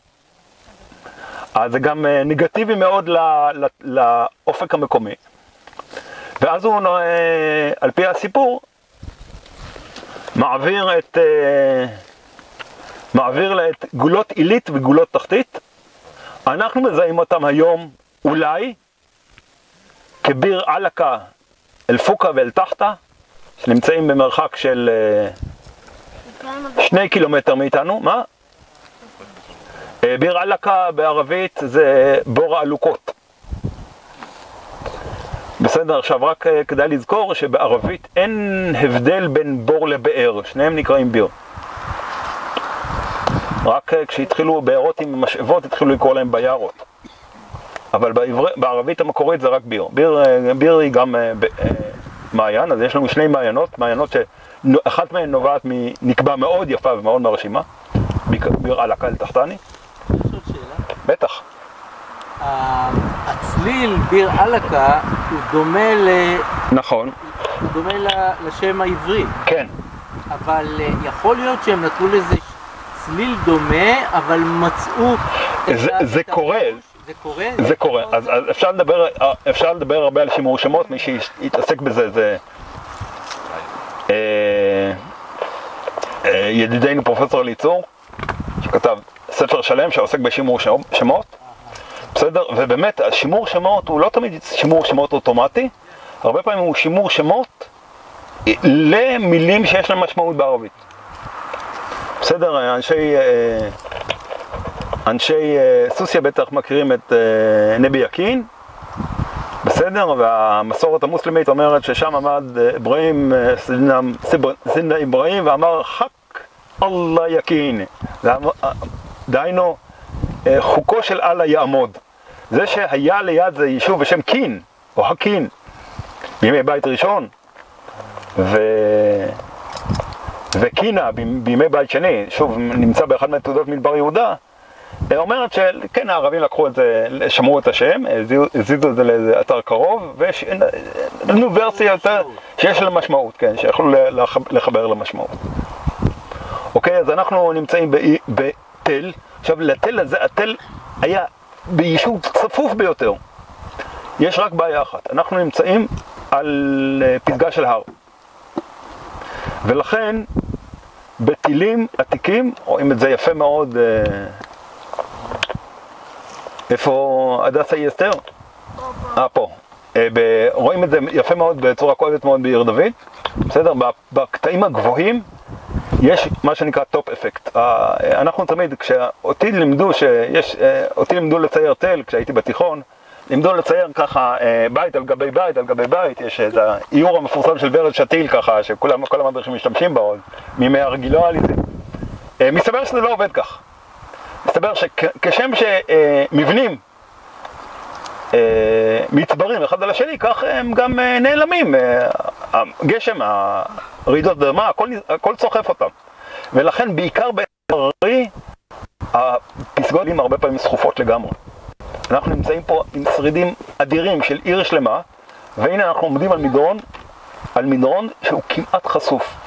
A: אז זה גם אה, נגטיבי מאוד ל- ל- לאופק המקומי. ואז הוא, אה, על פי הסיפור, מעביר את, מעביר לה את גולות עילית וגולות תחתית. אנחנו מזהים אותם היום אולי כביר עלקה אל פוקה ואל תחתא, שנמצאים במרחק של אה, שני קילומטר מאיתנו. מה? אה, ביר עלקה בערבית זה בור העלוקות. בסדר, עכשיו רק אה, כדאי לזכור שבערבית אין הבדל בין בור לבאר, שניהם נקראים ביר. רק כשהתחילו בארות עם משאבות התחילו לקרוא להם ביארות. אבל בעבר... בערבית המקורית זה רק ביר. ביר, אה, ביר היא גם אה, ב... אה, מעיין, אז יש לנו שני מעיינות, מעיינות שאחת מהן נובעת מנקבה מאוד יפה ומאוד מרשימה, ביר עלקה אל תחתני. בטח.
E: הצליל ביר עלקה הוא דומה, ל...
A: נכון,
E: הוא דומה לשם העברי,
A: כן.
E: אבל יכול להיות שהם נתנו לזה צליל דומה, אבל מצאו...
A: זה- זה קורה.
E: זה קורה?
A: זה קורה, אז, אז אפשר, לדבר, אפשר לדבר הרבה על שימור שמות, מי שיתעסק בזה זה אה, אה, ידידנו פרופסור אליצור, שכתב ספר שלם שעוסק בשימור שמות, בסדר? ובאמת, השימור שמות הוא לא תמיד שימור שמות אוטומטי, הרבה פעמים הוא שימור שמות למילים שיש להם משמעות בערבית. בסדר, אנשי... אה, אנשי אה, סוסיה בטח מכירים את אה, נבי יקין, בסדר? והמסורת המוסלמית אומרת ששם עמד אה, אברהים, סיידנה אברהים, ואמר חק אללה יקין. דהיינו, חוקו של אללה יעמוד. זה שהיה ליד זה יישוב בשם קין, או הקין, בימי בית ראשון. ו... וקינה בימי בית שני, שוב, נמצא באחד מהתעודות מדבר יהודה, אומרת שכן, הערבים לקחו את זה, שמרו את השם, הזיזו את זה לאיזה אתר קרוב, ונתנו ורסיה יותר, שיש לה משמעות, כן, שיכולו לחבר למשמעות. אוקיי, אז אנחנו נמצאים בתל, עכשיו לתל הזה, התל היה ביישוב צפוף ביותר. יש רק בעיה אחת, אנחנו נמצאים על אה, פסגה של הר. ולכן בתילים עתיקים, רואים את זה יפה מאוד, אה, איפה הדסה היא אסתר? אה, פה. אה, רואים את זה יפה מאוד בצורה כואבת מאוד בעיר דוד, בסדר? בקטעים הגבוהים יש מה שנקרא top effect. אנחנו תמיד, כשאותי לימדו שיש, אה, אותי לימדו לצייר תל כשהייתי בתיכון, לימדו לצייר ככה אה, בית על גבי בית על גבי בית, יש את האיור המפורסם של ורד שתיל ככה, שכולם, כל המדריכים משתמשים עוד, מימי הרגילו העליזים. אה, מסתבר שזה לא עובד כך. מסתבר שכשם שמבנים אה, מצברים אחד על השני, כך הם גם אה, נעלמים. אה, הגשם, הרעידות אדמה, הכל, הכל צוחף אותם. ולכן בעיקר בהררי, הפסגות הן הרבה פעמים סחופות לגמרי. אנחנו נמצאים פה עם שרידים אדירים של עיר שלמה, והנה אנחנו עומדים על מדרון, על מדרון שהוא כמעט חשוף.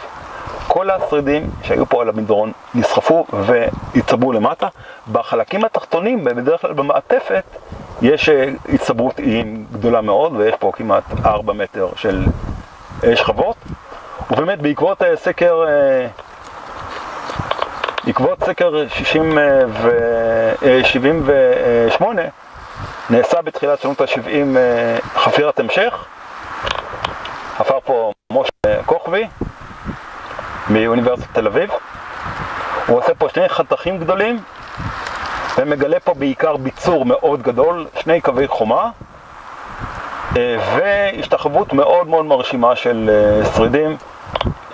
A: כל השרידים שהיו פה על המדרון נסחפו והצטברו למטה. בחלקים התחתונים, בדרך כלל במעטפת, יש אה, הצטברות איים גדולה מאוד, ויש פה כמעט 4 מטר של שכבות. ובאמת בעקבות אה, סקר, אה, בעקבות סקר 60 אה, ו... אה, 78, נעשה בתחילת שנות ה-70 חפירת המשך. חפר פה משה כוכבי מאוניברסיטת תל אביב. הוא עושה פה שני חתכים גדולים ומגלה פה בעיקר ביצור מאוד גדול, שני קווי חומה אה, והשתחוות מאוד מאוד מרשימה של אה, שרידים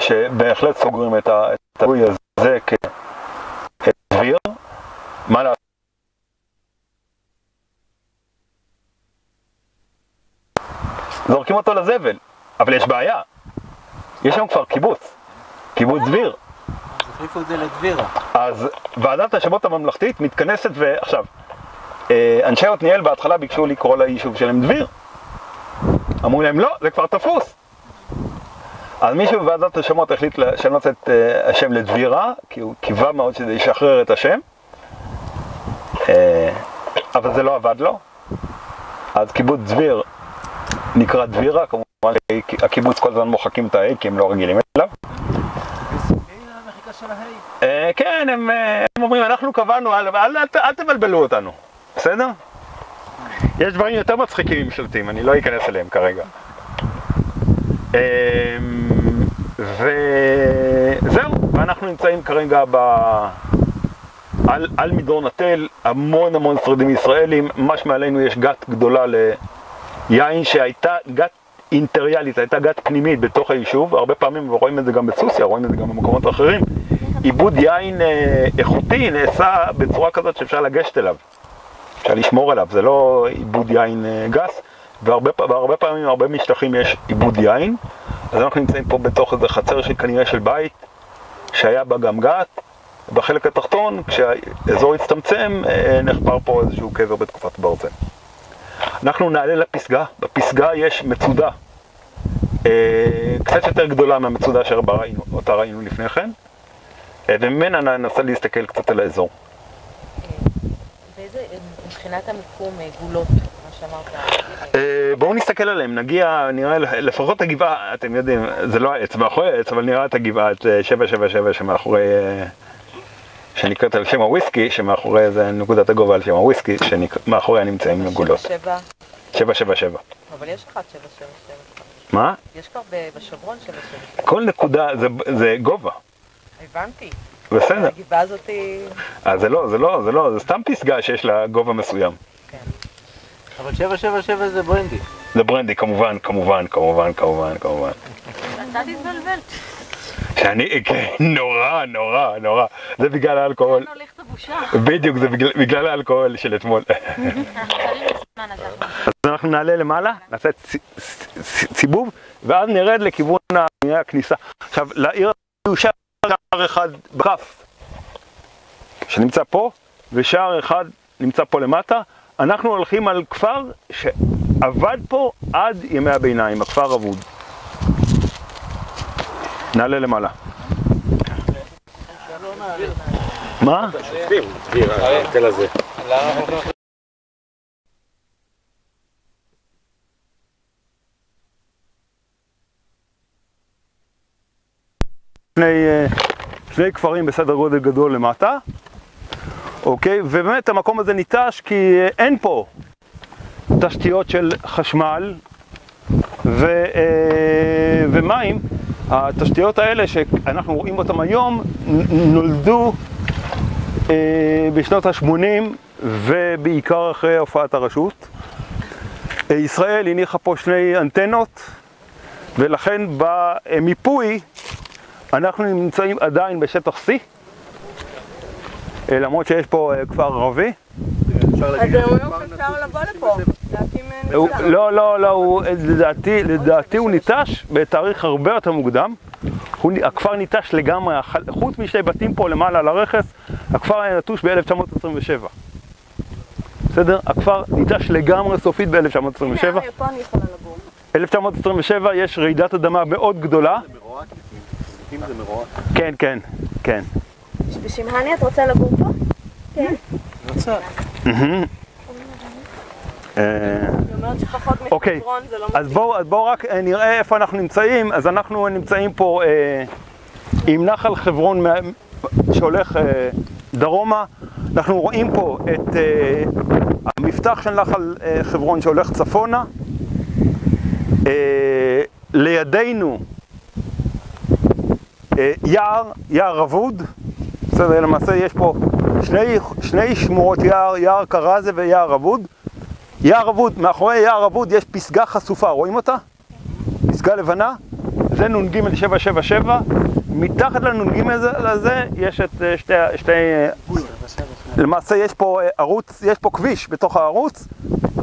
A: שבהחלט סוגרים את הגוי הזה כדביר. מה לעשות? זורקים אותו לזבל, אבל יש בעיה. יש שם כבר קיבוץ, קיבוץ דביר.
E: אז החליפו את זה לדבירה.
A: אז ועדת השמות הממלכתית מתכנסת ועכשיו, אה, אנשי עתניאל בהתחלה ביקשו לקרוא ליישוב שלהם דביר. אמרו להם לא, זה כבר תפוס. אז מישהו בוועדת השמות החליט לשנות את אה, השם לדבירה, כי הוא קיווה מאוד שזה ישחרר את השם. אה, אבל זה לא עבד לו. אז קיבוץ דביר נקרא דבירה, כמובן הקיבוץ כל הזמן מוחקים את ה-A כי הם לא רגילים אליו.
E: של ההי.
A: אה, כן, הם, אה, הם אומרים, אנחנו קבענו, אל, אל, אל, אל תבלבלו אותנו, בסדר? יש דברים יותר מצחיקים עם שלטים, אני לא אכנס אליהם כרגע. אה, וזהו, ואנחנו נמצאים כרגע ב... על, על מדרון התל, המון המון שרידים ישראלים, ממש מעלינו יש גת גדולה ליין שהייתה גת אינטריאלית, הייתה גת פנימית בתוך היישוב, הרבה פעמים רואים את זה גם בסוסיא, רואים את זה גם במקומות אחרים. עיבוד יין אה, איכותי נעשה בצורה כזאת שאפשר לגשת אליו, אפשר לשמור עליו, זה לא עיבוד יין אה, גס, והרבה, פעמים, הרבה משטחים יש עיבוד יין, אז אנחנו נמצאים פה בתוך איזה חצר של כנראה של בית, שהיה בה גם גת, בחלק התחתון, כשהאזור הצטמצם, אה, נחפר פה איזשהו קבר בתקופת ברזל. אנחנו נעלה לפסגה, בפסגה יש מצודה קצת יותר גדולה מהמצודה שאותה ראינו, לפני כן, וממנה ננסה להסתכל קצת על האזור.
C: באיזה, מבחינת המיקום, אה, גולות, מה שאמרת,
A: אה, בואו נסתכל עליהם, נגיע, נראה לפחות הגבעה, אתם יודעים, זה לא העץ מאחורי העץ, אבל נראה את הגבעה, את אה, 777 שמאחורי, אה, שנקראת על שם הוויסקי, שמאחורי זה נקודת הגובה על שם הוויסקי, שמאחוריה נמצאים גולות.
C: שבע,
A: 777.
C: אבל יש שבע, שבע.
A: מה?
C: יש כבר ב- בשומרון שבע, שבע, שבע.
A: כל נקודה זה, זה גובה,
C: הבנתי.
A: בסדר.
C: הגבעה הזאת היא...
A: אז זה לא, זה לא, זה לא, זה סתם פסגה שיש לה גובה מסוים.
C: כן.
E: אבל 777 זה ברנדי.
A: זה ברנדי, כמובן, כמובן, כמובן, כמובן, כמובן.
C: אתה תתבלבל.
A: שאני, כן, נורא, נורא, נורא. זה בגלל האלכוהול. בדיוק, זה בגלל, האלכוהול של אתמול. אז אנחנו נעלה למעלה, נעשה סיבוב, ואז נרד לכיוון הכניסה. עכשיו, לעיר הירושה שער אחד בכף, שנמצא פה, ושער אחד נמצא פה למטה. אנחנו הולכים על כפר שעבד פה עד ימי הביניים, הכפר אבוד. נעלה למעלה. מה? שני, אה, שני כפרים בסדר גודל גדול למטה, אוקיי? ובאמת המקום הזה ניטש כי אה, אין פה תשתיות של חשמל ו, אה, ומים. התשתיות האלה שאנחנו רואים אותן היום נולדו בשנות ה-80 ובעיקר אחרי הופעת הרשות. ישראל הניחה פה שני אנטנות ולכן במיפוי אנחנו נמצאים עדיין בשטח C, אה, למרות שיש פה אה, כפר ערבי.
C: אז הם אומרים שאפשר לבוא לפה, להקים אה,
A: הוא-
C: מבצע.
A: לא, לא, לא, הוא, אה, לדעתי, לדעתי הוא ניטש בתאריך הרבה יותר מוקדם. הוא, הכפר ניטש לגמרי, חוץ משתי בתים פה למעלה על הרכס, הכפר היה נטוש ב-1927. בסדר? הכפר ניטש לגמרי סופית ב-1927.
C: הנה, פה אני יכולה לגור.
A: 1927 יש רעידת אדמה מאוד גדולה. כן, כן, כן.
D: בשמהני את רוצה לגור פה?
A: אה,
C: היא אומרת שפחות
A: אוקיי.
C: זה לא
A: אז בואו רק אה, נראה איפה אנחנו נמצאים. אז אנחנו נמצאים פה אה, עם נחל חברון שהולך אה, דרומה. אנחנו רואים פה את אה, המפתח של נחל אה, חברון שהולך צפונה. אה, לידינו אה, יער, יער אבוד. בסדר, למעשה יש פה שני, שני שמורות יער, יער קרזה ויער אבוד. יער אבוד, מאחורי יער אבוד יש פסגה חשופה, רואים אותה? פסגה לבנה, זה נ"ג 777, מתחת לנ"ג הזה יש את אה, שתי, שתי, אה, למעשה יש פה אה, ערוץ, יש פה כביש בתוך הערוץ,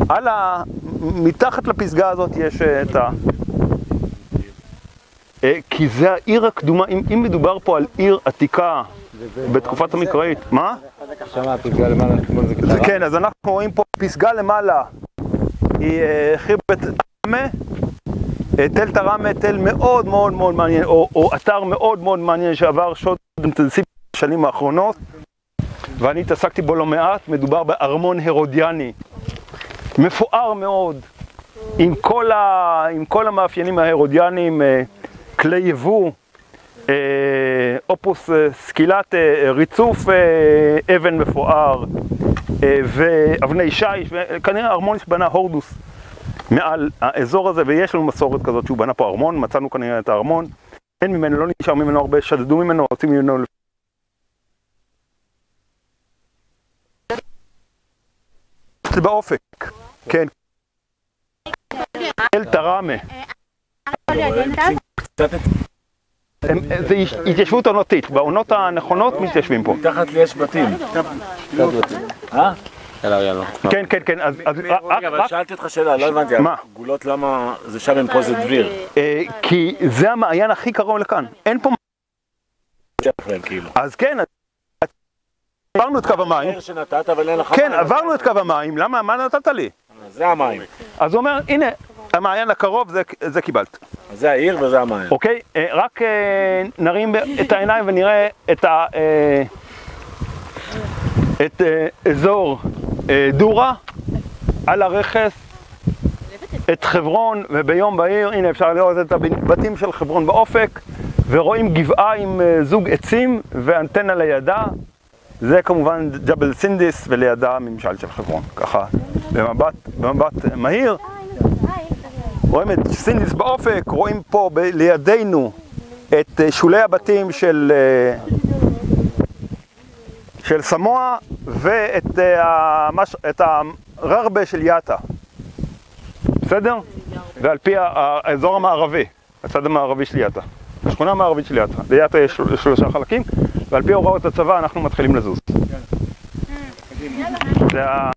A: על ה... מתחת לפסגה הזאת יש אה, את ה... אה, כי זה העיר הקדומה, אם, אם מדובר פה על עיר עתיקה בתקופת המקראית, מה?
F: שם הפסגה למעלה,
A: כן, אז אנחנו רואים פה פסגה למעלה, היא אה, חירבת תראמה, אה, תל תראמה, תל מאוד מאוד מאוד מעניין, או, או אתר מאוד מאוד מעניין שעבר שוד אינטנסיבי בשנים האחרונות, ואני התעסקתי בו לא מעט, מדובר בארמון הרודיאני, מפואר מאוד, עם כל, ה, עם כל המאפיינים ההרודיאניים, כלי יבוא, אה, אופוס אה, סקילת אה, ריצוף אה, אבן מפואר אה, ואבני שיש, וכנראה ארמון שבנה הורדוס מעל האזור הזה, ויש לנו מסורת כזאת שהוא בנה פה ארמון, מצאנו כנראה את הארמון, אין ממנו, לא נשאר ממנו הרבה, שדדו ממנו, הוצאים ממנו זה באופק, כן. אל תראמה. זה התיישבות עונתית, בעונות הנכונות מתיישבים פה.
F: מתחת לי יש בתים. אה?
A: כן, כן, כן, אז
F: רגע, אבל
A: רק-
F: שאלתי אותך שאלה, לא הבנתי.
A: מה?
F: גולות למה זה שם פה זה דביר?
A: אה, כי זה המעיין הכי קרוב לכאן, אין פה... אז כן, עברנו את קו המים, כן. עברנו את קו המים, למה, מה נתת לי?
F: זה המים.
A: אז הוא אומר, הנה, המעיין הקרוב, זה- זה קיבלת.
F: זה העיר וזה המים.
A: אוקיי? אה, רק אה, נרים את העיניים ונראה את ה... אה, את אזור דורה על הרכס, את חברון, וביום בהיר, הנה אפשר לראות את הבתים של חברון באופק, ורואים גבעה עם זוג עצים ואנטנה לידה. זה כמובן ג'בל סינדיס ולידה הממשל של חברון, ככה במבט, במבט מהיר. רואים את סינדיס באופק, רואים פה ב- לידינו את אה, שולי הבתים של, אה, של סמואה ואת אה, המש, את הררבה של יאטה. בסדר? ועל פי האזור המערבי, הצד המערבי של יאטה. השכונה המערבית של יאטה. ליאטה יש של- שלושה חלקים, ועל פי הוראות הצבא אנחנו מתחילים לזוז. זה ה...